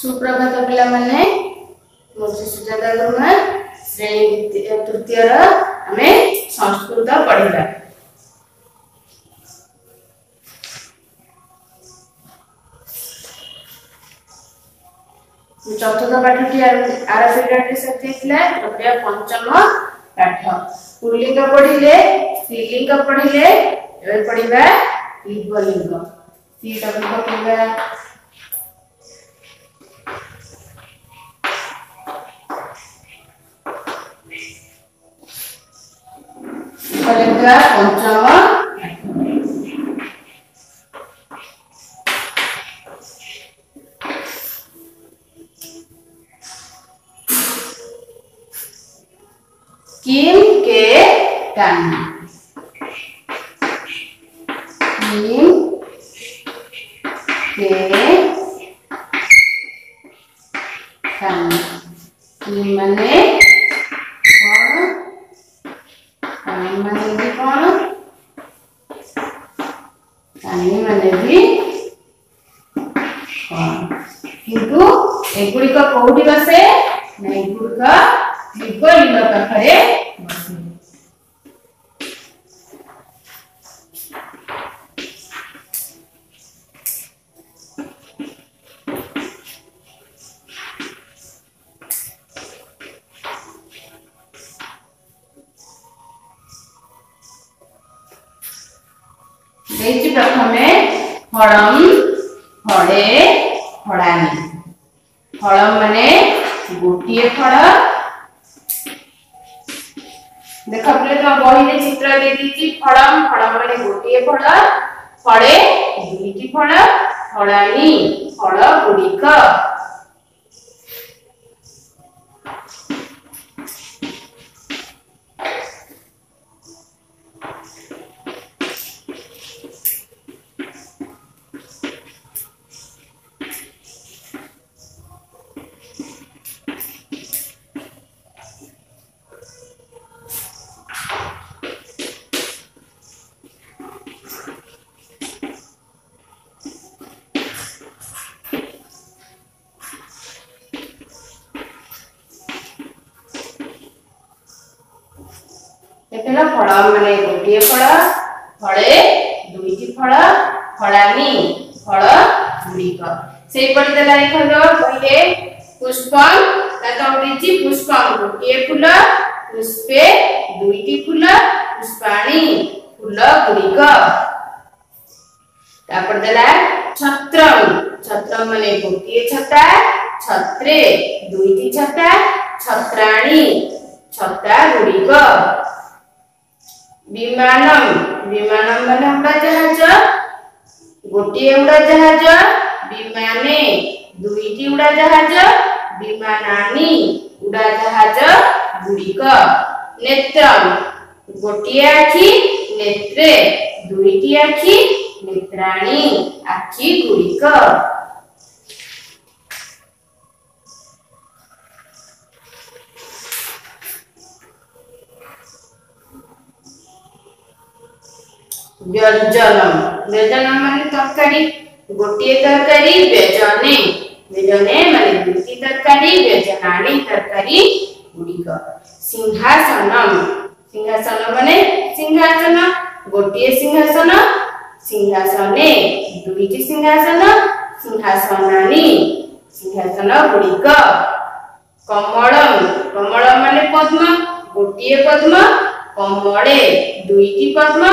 सुप्रभात पे सुजाता गुरुमा श्रेणी तृतीय संस्कृत पढ़ा चतुर्थ पाठ टी आर पीरियड पंचम पाठ पुलिंग पढ़ले स्त्रीलिंग पढ़ले पढ़ा शिवलिंग शिवलिंग पढ़ा Pertama, onjavan. Kim, K dan. I, Kan. Gimana? এই যে প্রথমে হরম হরে হরানি হরম মানে গোটিয়ে ফড় দেখ আপনারা তোমার বহিরে চিত্র দিয়ে দিয়েছি ফড়ম ফড়ম মানে গোটিয়ে ফড় ফড়ে দুইটি ফড় ফড়ানি ফড় গুড়িক এটা ফড়া মানে গোটিয়ে ফড়া ফড়ে দুইটি ফড়া ফড়ানি ফল গুড়িক সেইপরি তাহলে লিখল কহিলে পুষ্পম তাতে উঠিছি পুষ্পম গোটিয়ে ফুল পুষ্পে দুইটি ফুল পুষ্পাণী ফুল গুড়িক তারপর দেলা ছত্রম ছত্রম মানে গোটিয়ে ছতা ছত্রে দুইটি ছতা ছত্রাণী ছতা গুড়িক বিমানম বিমানম মানে উড়াজাহাজ গোটিয়ে উড়াজাহাজ বিমানে দুইটি উড়াজাহাজ বিমানানি উড়াজাহাজ গুড়িক নেত্রম ଗୋଟିଏ ଆଖି ନେତ୍ରେ ଦୁଇଟି ଆଖି ନେତ୍ରାଣୀ ଆଖି ଗୁଡିକ व्यंजनम व्यंजनम सिंहासन माने सिंहासन गोटिए सिंहासन सिंहासने सिंहासन सिंहासनानी सिंहासन गुड़िक कमलम कमलम माने पद्म गोटे पद्म कमले दुईटी पद्म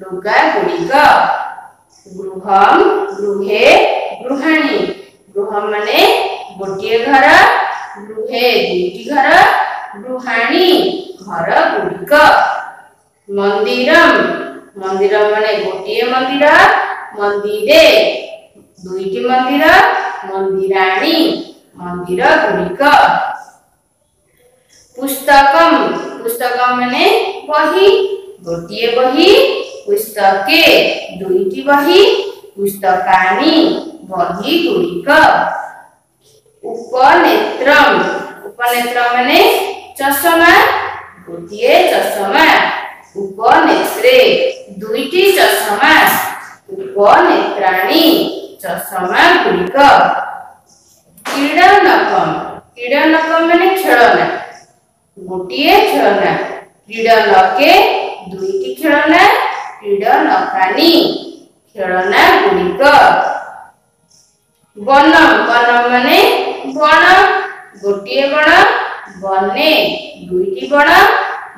लुगा गृह गृहे गृहणी गृह मान गोटे घर गृहे दुटी घर गृहणी घर गुड़िक मंदिर मंदिर मान गोटे मंदिर मंदिर दुईट मंदिर मंदिराणी मंदिर गुड़िक पुस्तक पुस्तक मान बही गोटे बही पुस्तके दुईटी बही पुस्तकानी पुस्तकानि बहीगुड़िक उपनेत्रम उपनेत्रम माने चश्मा गोटे चश्मा उपनेत्रे दुईटी चश्मा उपनेत्राणी चश्मा गुड़िक क्रीडनकम क्रीडनकम माने खेलना गोटे खेलना क्रीडनके दुईटी खेलना ଦୋକାନୀ ଖେଳନା ଗୁଡ଼ିକ ବନ ବନ ମାନେ ବଣ ଗୋଟିଏ ବଣ ବନେ ଦୁଇଟି ବଣ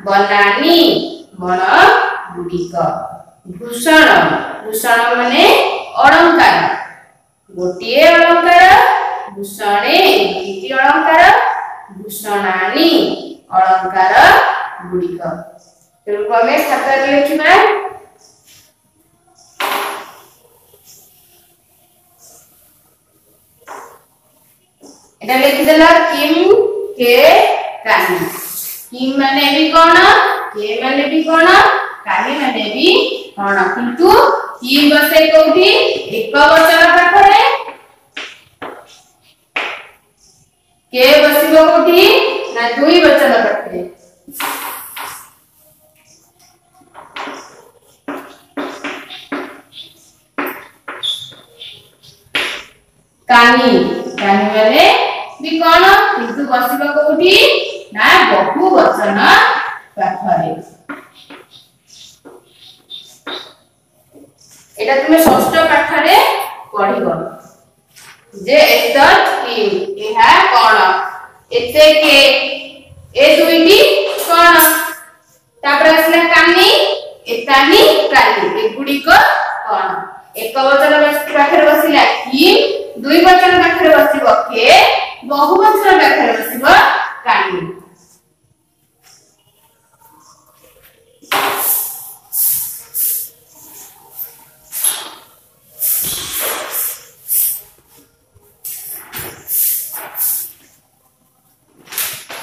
ବନାନି ବଣ ଗୁଡ଼ିକ ଭୂଷଣ ଭୂଷଣ ମାନେ অলঙ্কার গোটিয়ে অলঙ্কার ভূষণে দুইটি অলঙ্কার ভূষণানি অলঙ্কার গুড়িক তেমন আমি সাতটা লিখিবা ಇದರಲ್ಲಿ ಎಕ್ಕಿದಲ್ಲ ಕಿಂ ಕೆ ಕಾನಿ किम मैंने भी कौन के मैंने भी कौन काली मैंने भी कौन किंतु कि बसे कोठी एक वचन पाखरे के बसिबो कोठी ना दुई वचन पाखरे कानी कानी वाले କେମିତି କଣ କିନ୍ତୁ ବସିବ କୋଉଠି ନା ବହୁ ବଚନ ପାଖରେ এটা তুমি ষষ্ঠ পাঠরে পড়িব যে এতত কি ইহা কোন এতে কে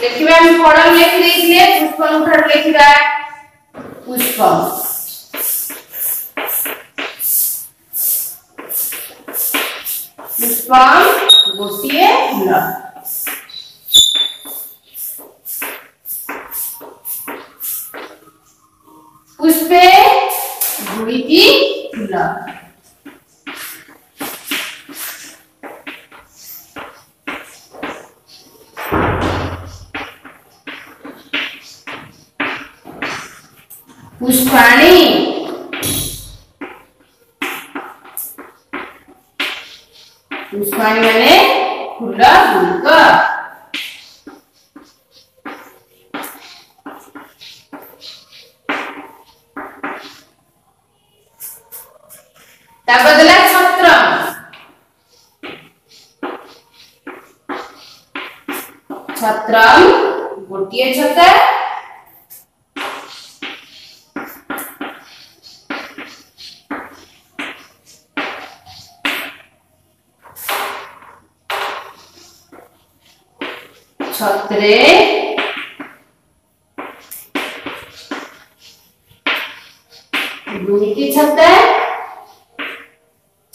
देखिबा हम कोडम लिख दिसले पुष्प अनुठर लिखिबा पुष्प पुष्प गोटिए फूल पुष्पे गुड़ी की फूल पुष्पाणी पुष्पाणी मैंने खुला गुलका बदला छत्र छत्रम गोटे छत्र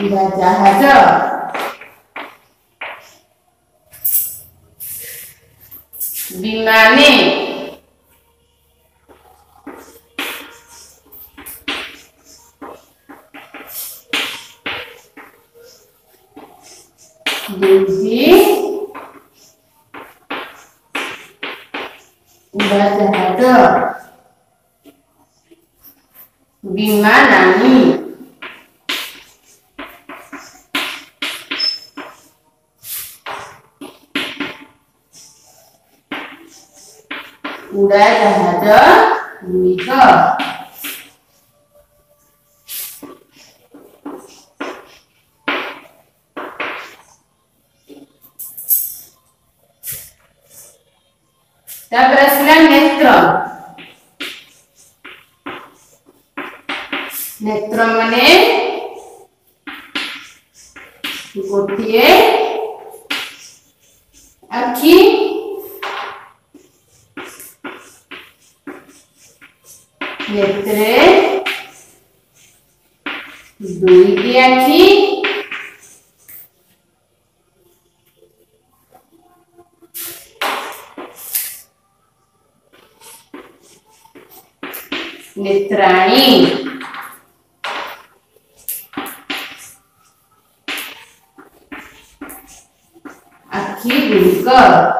dibaca hasil bimane Jadi Ubadah Hadir Bimana nih that had a meter. তারপরে ছিলেন নেত্র নেত্র মানে গোটিয়ে আখি de tres, doy aqui, aquí, Aqui, brincando.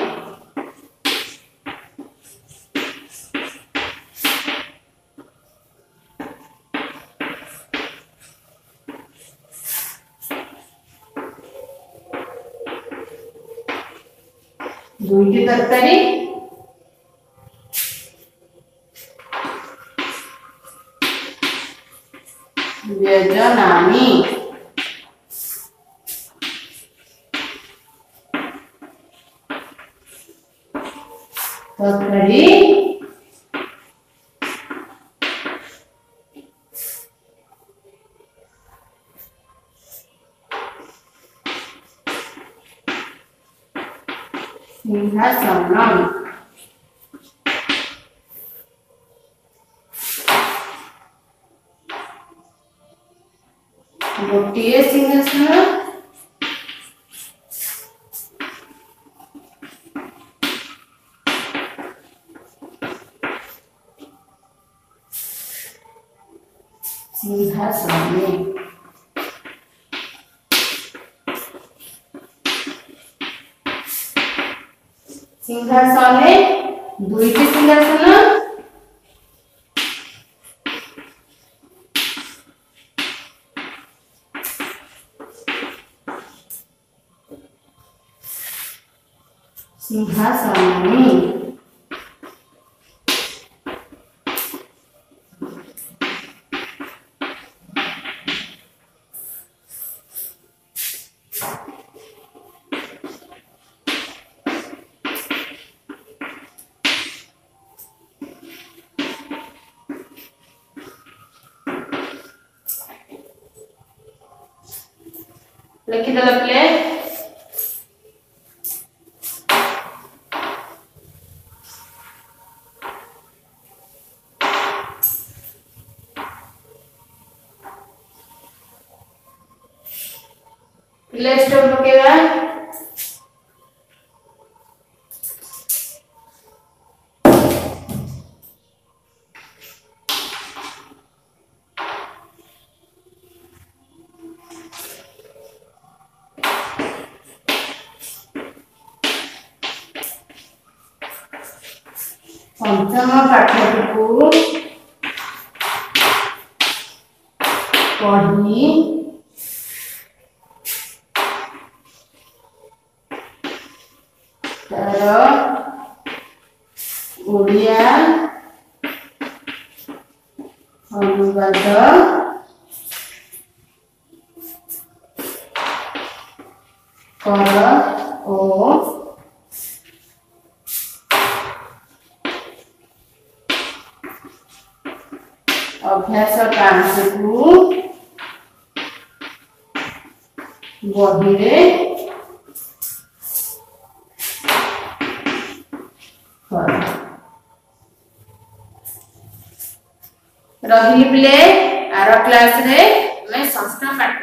करें व्यजनामी तत्परी तो has some line. ଗୋଟିଏ ସିଂହାସନ ସିଂହାସନ सुधा सले सिंहासन सिंहासन प्लस डब्ल्यू के बाद ପଞ୍ଚମ ପାଠଟିକୁ ପଢ଼ି color of ଅଭ୍ୟାସ ପାଞ୍ଚକୁ ବହିରେ ରହିଲେ ଆର କ୍ଲାସରେ ଆମେ ଷଷ୍ଠ ପାଠ